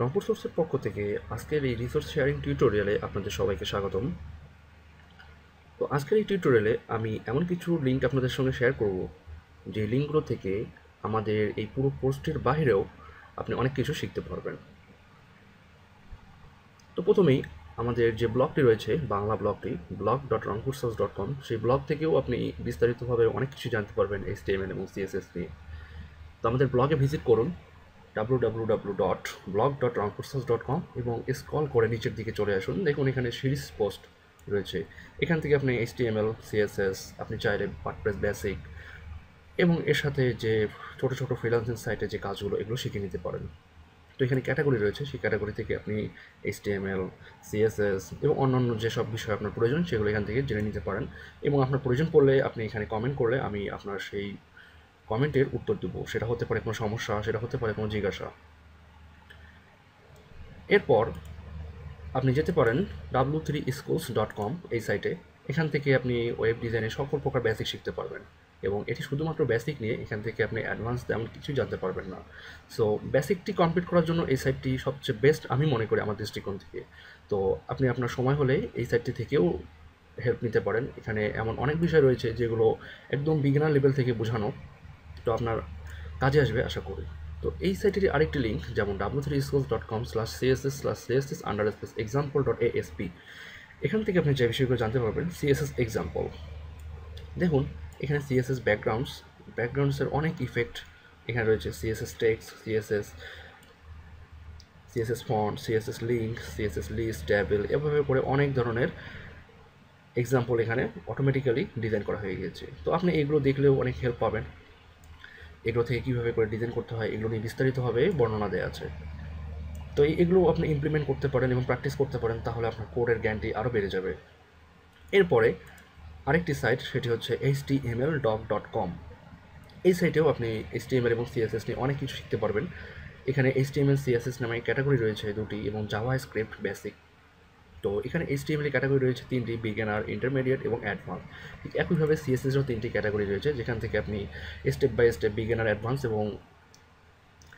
রংপুর সোর্সের পক্ষ থেকে আজকের এই রিসোর্স শেয়ারিং টিউটোরিয়ালে আপনাদের সবাইকে স্বাগতম। তো আজকের এই টিউটোরিয়ালে আমি এমন কিছু লিঙ্ক আপনাদের সঙ্গে শেয়ার করব, যে লিঙ্কগুলো থেকে আমাদের এই পুরো পোস্টের বাইরেও আপনি অনেক কিছু শিখতে পারবেন। তো প্রথমেই আমাদের যে ব্লগটি রয়েছে, বাংলা ব্লগটি blog dot Rangpur source dot com সেই ব্লগ থেকেও আপনি বিস্তারিতভাবে অনেক কিছু জানতে পারবেন এইচ টিএমএল এবং সিএসএস নিয়ে। তো আমাদের ব্লগে ভিজিট করুন। কম এবং স্কল করে নিচের দিকে চলে আসুন। দেখুন, এখানে সিরিজ পোস্ট রয়েছে। এখান থেকে আপনি এইচ টিএমএল সিএসএস আপনি চাইলে ওয়ার্ডপ্রেস বেসিক এবং এর সাথে যে ছোটো ছোটো ফ্রিলান্সিং সাইটে যে কাজগুলো, এগুলো শিখে নিতে পারেন। তো এখানে ক্যাটাগরি রয়েছে। সেই ক্যাটাগরি থেকে আপনি এইচ টিএমএল সিএসএস এবং অন্যান্য যেসব বিষয় আপনার প্রয়োজন, সেগুলো এখান থেকে জেনে নিতে পারেন। এবং আপনার প্রয়োজন পড়লে আপনি এখানে কমেন্ট করলে আমি আপনার সেই কমেন্টের উত্তর দেবো। সেটা হতে পারে কোনো সমস্যা, সেটা হতে পারে কোনো জিজ্ঞাসা। এরপর আপনি যেতে পারেন W three schools dot com এই সাইটে। এখান থেকে আপনি ওয়েব ডিজাইনের সকল প্রকার বেসিক শিখতে পারবেন। এবং এটি শুধুমাত্র বেসিক নিয়ে এখান থেকে আপনি অ্যাডভান্স তেমন কিছুই জানতে পারবেন না। সো বেসিকটি কমপ্লিট করার জন্য এই সাইটটি সবচেয়ে বেস্ট আমি মনে করি আমার দৃষ্টিকোণ থেকে। তো, আপনি আপনার সময় হলে এই সাইটটি থেকেও হেল্প নিতে পারেন। এখানে এমন অনেক বিষয় রয়েছে যেগুলো একদম বিগিনার লেভেল থেকে বোঝানো। তো আপনার কাজে আসবে আশা করি তো এই সাইটের আরেকটি লিঙ্ক যেমন W three schools dot com slash CSS slash CSS under space example dot ASP এখান থেকে আপনি যে বিষয়গুলো জানতে পারবেন সিএসএস এক্সাম্পল দেখুন এখানে সিএসএস ব্যাকগ্রাউন্ডস ব্যাকগ্রাউন্ডসের অনেক ইফেক্ট এখানে রয়েছে CSS text CSS CSS font CSS link CSS list table এভাবে করে অনেক ধরনের এক্সাম্পল এখানে অটোমেটিক্যালি ডিজাইন করা হয়ে গেছে তো আপনি এগুলো দেখলেও অনেক হেল্প পাবেন এগুলো থেকে কীভাবে করে ডিজাইন করতে হয়, এগুলো নিয়ে বিস্তারিতভাবে বর্ণনা দেওয়া আছে। তো এগুলো আপনি ইমপ্লিমেন্ট করতে পারেন এবং প্র্যাকটিস করতে পারেন, তাহলে আপনার কোডের জ্ঞানটি আরও বেড়ে যাবে। এরপরে আরেকটি সাইট সেটি হচ্ছে H T M L doc dot com এই সাইটেও আপনি এইচ টি এম এল এবং সিএসএস নিয়ে অনেক কিছু শিখতে পারবেন। এখানে H T M L CSS নামে ক্যাটাগরি রয়েছে দুটি এবং জাভা স্ক্রিপ্ট বেসিক তো এখানে H T M L category রয়েছে তিনটি বিগিনার ইন্টারমিডিয়েট এবং অ্যাডভান্স ঠিক একইভাবে সিএসএসও তিনটি ক্যাটাগরি রয়েছে, যেখান থেকে আপনি step by step beginner advance এবং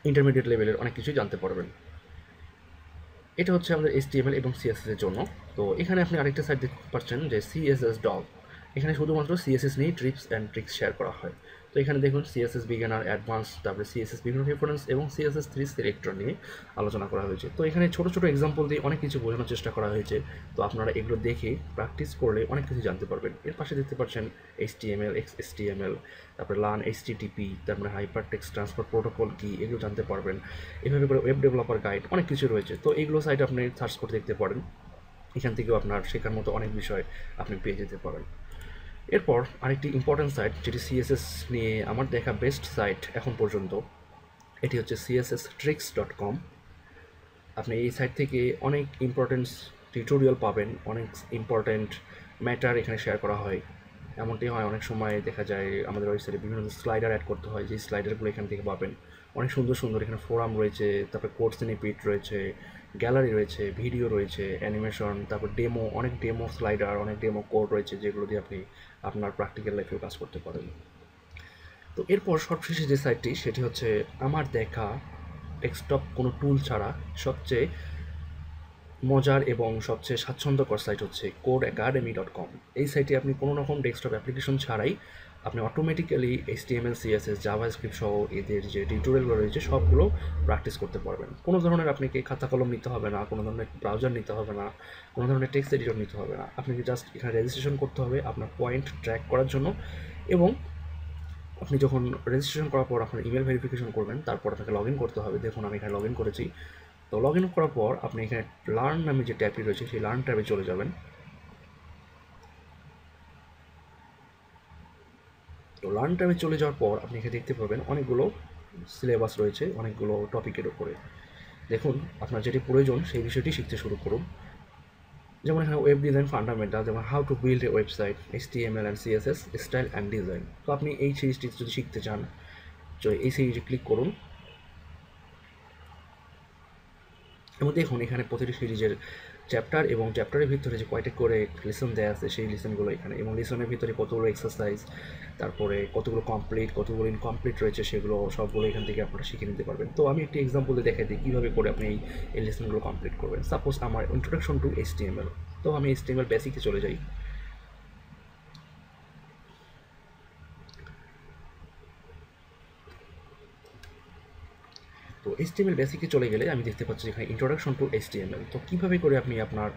ইন্টারমিডিয়েট লেভেলের অনেক কিছুই জানতে পারবেন। এটা হচ্ছে আমাদের এইচ টি এম এল এবং সিএসএস এর জন্য। তো এখানে আপনি আরেকটা সাইট দেখতে পাচ্ছেন যে সিএসএস ডগ এখানে শুধুমাত্র সিএসএস নিয়েই ট্রিপস অ্যান্ড ট্রিক্স শেয়ার করা হয়। তো এখানে দেখুন সিএসএস বিজ্ঞানার অ্যাডভান্স তারপরে সিএসএস বিভিন্ন রেফারেন্স এবং সিএসএস থ্রি সিলেক্টর নিয়ে আলোচনা করা হয়েছে। তো এখানে ছোটো ছোটো এক্সাম্পল দিয়ে অনেক কিছু বোঝানোর চেষ্টা করা হয়েছে। তো আপনারা এগুলো দেখে প্র্যাকটিস করলে অনেক কিছু জানতে পারবেন। এর পাশে দেখতে পাচ্ছেন H T M L X S T M L তারপরে লান এইচ টি টিপি তারপরে হাইপার টেক্স ট্রান্সফার প্রোটোকল কি, এগুলো জানতে পারবেন। এভাবে করে ওয়েব ডেভেলপার গাইড অনেক কিছু রয়েছে। তো এইগুলো সাইট আপনি সার্চ করে দেখতে পারেন। এখান থেকেও আপনার শেখার মতো অনেক বিষয় আপনি পেয়ে যেতে পারেন। এরপর আরেকটি ইম্পর্ট্যান্ট সাইট যেটি সিএসএস নিয়ে আমার দেখা বেস্ট সাইট এখন পর্যন্ত, এটি হচ্ছে সিএসএস ট্রিক্স ডট কম আপনি এই সাইট থেকে অনেক ইম্পর্টেন্ট টিউটোরিয়াল পাবেন, অনেক ইম্পর্ট্যান্ট ম্যাটার এখানে শেয়ার করা হয়। এমনটি হয়, অনেক সময় দেখা যায় আমাদের ওয়েবসাইটে বিভিন্ন স্লাইডার অ্যাড করতে হয় যে স্লাইডারগুলো এখান থেকে পাবেন। অনেক সুন্দর সুন্দর। এখানে ফোরাম রয়েছে, তারপরে কোর্স পিট রয়েছে গ্যালারি রয়েছে ভিডিও রয়েছে অ্যানিমেশন তারপর ডেমো অনেক ডেমো স্লাইডার অনেক ডেমো কোড রয়েছে যেগুলো দিয়ে আপনি আপনার প্র্যাকটিক্যাল লাইফেও কাজ করতে পারেন। তো এরপর সবশেষে যে সাইটটি সেটি হচ্ছে আমার দেখা ডেস্কটপ কোনো টুল ছাড়া সবচেয়ে মজার এবং সবচেয়ে স্বাচ্ছন্দ্যকর সাইট হচ্ছে কোড একাডেমি ডট কম এই সাইটে আপনি কোনো রকম ডেস্কটপ অ্যাপ্লিকেশন ছাড়াই আপনি automatically H T M L CSS JavaScript সহ এদের যে টিউটোরিয়ালগুলো রয়েছে, সবগুলো প্র্যাকটিস করতে পারবেন। কোনো ধরনের আপনাকে খাতা কলম নিতে হবে না, কোনো ধরনের ব্রাউজার নিতে হবে না, কোনো ধরনের টেক্সট এডিটর নিতে হবে না। আপনাকে জাস্ট এখানে রেজিস্ট্রেশন করতে হবে আপনার পয়েন্ট ট্র্যাক করার জন্য এবং আপনি যখন রেজিস্ট্রেশন করার পর আপনার ইমেল ভেরিফিকেশন করবেন, তারপর আপনাকে লগ করতে হবে। দেখুন, আমি এখানে লগ করেছি। তো লগ করার পর আপনি এখানে লার্ন নামে যে ট্যাবটি রয়েছে, সেই লার্ন ট্যাবে চলে যাবেন। লার্ন ট্যাবে চলে যাওয়ার পর আপনি এখানে দেখতে পাবেন অনেকগুলো সিলেবাস রয়েছে, অনেকগুলো টপিকের উপরে। দেখুন, আপনার যেটি প্রয়োজন সেই বিষয়টি শিখতে শুরু করুন। যেমন এখানে ওয়েব ডিজাইন ফান্ডামেন্টাল যেমন how to build a website S T M L and CSS style and design তো আপনি এই সিরিজটি যদি শিখতে চান, তো এই সিরিজে ক্লিক করুন। এবং দেখুন, এখানে প্রতিটি সিরিজের চ্যাপ্টার এবং চ্যাপ্টারের ভিতরে যে কয়টা করে লেসন দেওয়া আছে, সেই লেসনগুলো এখানে। এবং লেসনের ভিতরে কতগুলো এক্সারসাইজ তারপরে কতগুলো কমপ্লিট কতগুলো ইনকমপ্লিট রয়েছে, সেগুলো সবগুলো এখান থেকে আপনারা শিখে নিতে পারবেন। তো আমি একটি এক্সাম্পল দিয়ে দেখাই দিই, কীভাবে করে আপনি এই লেসনগুলো কমপ্লিট করবেন। সাপোজ আমার ইন্ট্রোডাকশন টু এইচ তো আমি এইচ বেসিকে চলে যাই। তো এইচটিএমএল বেসিকে চলে গেলে আমি দেখতে পাচ্ছি এখানে ইন্ট্রোডাকশন টু এইচটিএমএল তো কীভাবে করে আপনি আপনার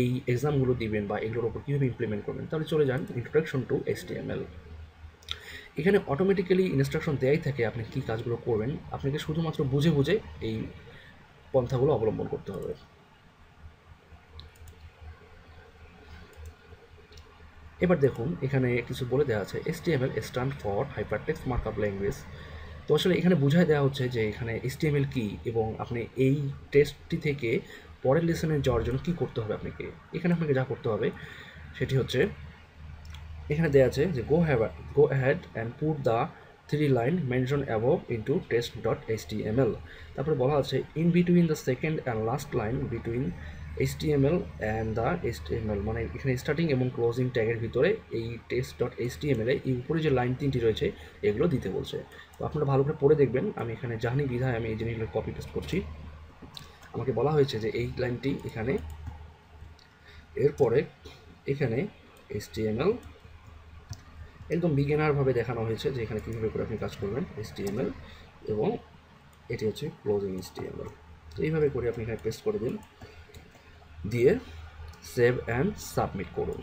এই এক্সামগুলো দিবেন বা এগুলোর ওপর কীভাবে ইমপ্লিমেন্ট করবেন? তাহলে চলে যান ইন্ট্রোডাকশন টু এইচটিএমএল এখানে অটোমেটিক্যালি ইনস্ট্রাকশন দেয়াই থাকে আপনি কী কাজগুলো করবেন। আপনাকে শুধুমাত্র বুঝে বুঝে এই পন্থাগুলো অবলম্বন করতে হবে। এবার দেখুন, এখানে কিছু বলে দেওয়া আছে। STML stand for hypertext markup language তো আসলে এখানে বোঝায় দেওয়া হচ্ছে যে এখানে এসটিএমএল কী এবং আপনি এই টেস্টটি থেকে পরের লেসনে যাওয়ার জন্য কী করতে হবে আপনাকে? এখানে আপনাকে যা করতে হবে সেটি হচ্ছে এখানে দেওয়া আছে যে go have go had and put the three line mention above into test dot H তারপরে বলা আছে in between the second and last line between HTML and the HTML মানে এখানে স্টার্টিং এবং ক্লোজিং ট্যাগের ভিতরে এই ডট এইচটিএমএল এই উপরে যে লাইন তিনটি রয়েছে, এগুলো দিতে বলছে। তো আপনারা ভালো করে পড়ে দেখবেন, আমি এখানে জানি বিধায় আমি এই জিনিসগুলো কপি পেস্ট করছি। আমাকে বলা হয়েছে যে এই লাইনটি এখানে, এরপরে এখানে এইচটিএমএল একদম বিজ্ঞানারভাবে দেখানো হয়েছে যে এখানে কীভাবে করে আপনি কাজ করবেন এইচটিএমএল এবং এটি হচ্ছে ক্লোজিং এইচটিএমএল তো এইভাবে করে আপনি এখানে পেস্ট করে দিন। দিয়ে সেভ অ্যান্ড সাবমিট করুন।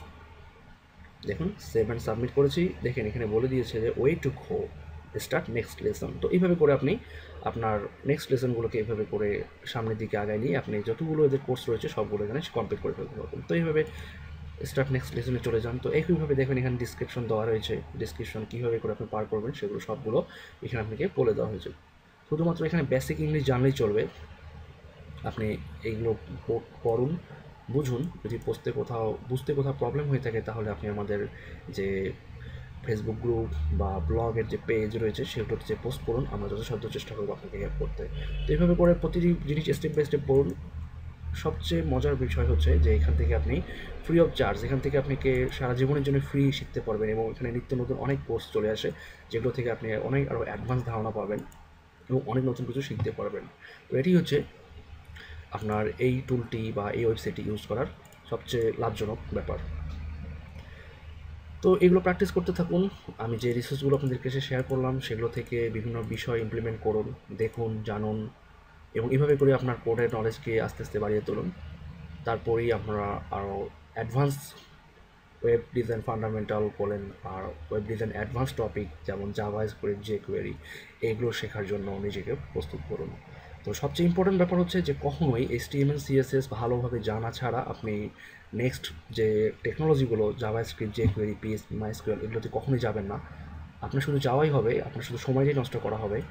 দেখুন সেভ অ্যান্ড সাবমিট করেছি। দেখেন, এখানে বলে দিয়েছে যে way to go start next lesson তো এইভাবে করে আপনি আপনার নেক্সট লেসনগুলোকে এইভাবে করে সামনের দিকে আগায় নিয়ে আপনি যতগুলো এদের কোর্স রয়েছে, সবগুলো এখানে কমপ্লিট করে ফেলতে পারবেন। তো এইভাবে স্টার্ট নেক্সট লেসনে চলে যান। তো একইভাবে দেখবেন এখানে ডিসক্রিপশন দেওয়া রয়েছে। ডিসক্রিপশন কীভাবে করে আপনি পার করবেন, সেগুলো সবগুলো এখানে আপনাকে বলে দেওয়া হয়েছে। শুধুমাত্র এখানে বেসিক ইংলিশ জানলেই চলবে। আপনি এইগুলো পড়ুন বুঝুন। যদি বুঝতে কোথাও বুঝতে কোথাও প্রবলেম হয়ে থাকে, তাহলে আপনি আমাদের যে ফেসবুক গ্রুপ বা ব্লগের যে পেজ রয়েছে, সেগুলোতে যে পোস্ট করুন আমরা যথাসাধ্য চেষ্টা করব আপনাকে হেল্প করতে। তো এইভাবে করে প্রতিটি জিনিস স্টেপ বাই স্টেপ পড়ুন। সবচেয়ে মজার বিষয় হচ্ছে যে, এখান থেকে আপনি ফ্রি অফ চার্জ এখান থেকে আপনাকে সারা জীবনের জন্য ফ্রি শিখতে পারবেন এবং এখানে নিত্য নতুন অনেক কোর্স চলে আসে, যেগুলো থেকে আপনি অনেক আরও অ্যাডভান্স ধারণা পাবেন এবং অনেক নতুন কিছু শিখতে পারবেন। তো এটি হচ্ছে আপনার এই টুলটি বা এই ওয়েবসাইটটি ইউজ করার সবচেয়ে লাভজনক ব্যাপার। তো এগুলো প্র্যাকটিস করতে থাকুন। আমি যে রিসোর্সগুলো আপনাদেরকে এসে শেয়ার করলাম, সেগুলো থেকে বিভিন্ন বিষয় ইমপ্লিমেন্ট করুন, দেখুন, জানুন এবং এভাবে করে আপনার কোডের নলেজকে আস্তে আস্তে বাড়িয়ে তুলুন। তারপরেই আপনারা আরও অ্যাডভান্স ওয়েব ডিজাইন ফান্ডামেন্টাল বলেন আর ওয়েব ডিজাইন অ্যাডভান্স টপিক যেমন জাভা স্ক্রিপ্ট যে কোয়েরি এগুলো শেখার জন্য নিজেকে প্রস্তুত করুন। তো সবচেয়ে ইম্পর্টেন্ট ব্যাপার হচ্ছে যে কখনোই S T M L CSS ভালোভাবে জানা ছাড়া আপনি নেক্সট যে টেকনোলজিগুলো JavaScript jQuery PS MySQL এগুলোতে কখনোই যাবেন না। আপনার শুধু যাওয়াই হবে, আপনার শুধু সময়টাই নষ্ট করা হবে,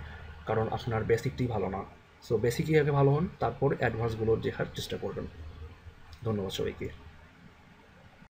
কারণ আপনার বেসিকটি ভালো না। সো বেসিকই আগে ভালো হন, তারপর অ্যাডভান্সগুলো দেখার চেষ্টা করবেন। ধন্যবাদ সবাইকে।